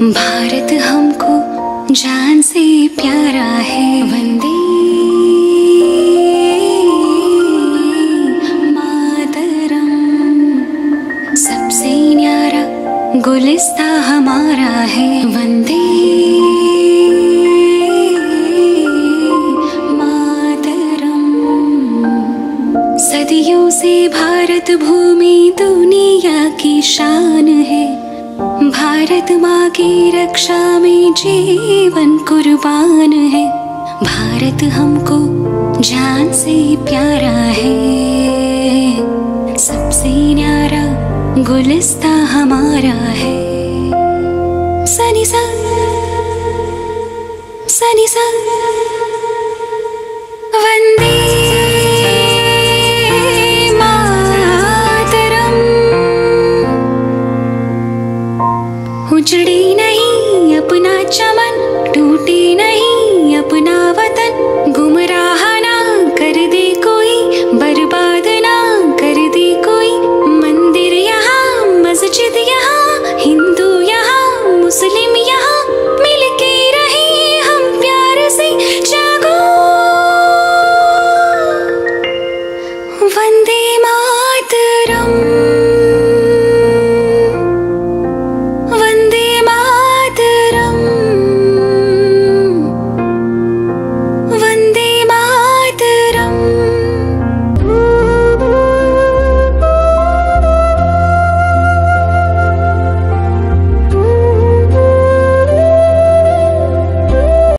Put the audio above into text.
भारत हमको जान से प्यारा है। वंदे मातरम। सबसे न्यारा गुलिस्ता हमारा है। वंदे मातरम। सदियों से भारत भूमि दुनिया की शान भारत माँ की रक्षा में जीवन कुर्बान है। भारत हमको जान से प्यारा है। सबसे न्यारा गुलिस्ता हमारा है। सनी सा सनी सा। उजड़े नहीं अपना चमन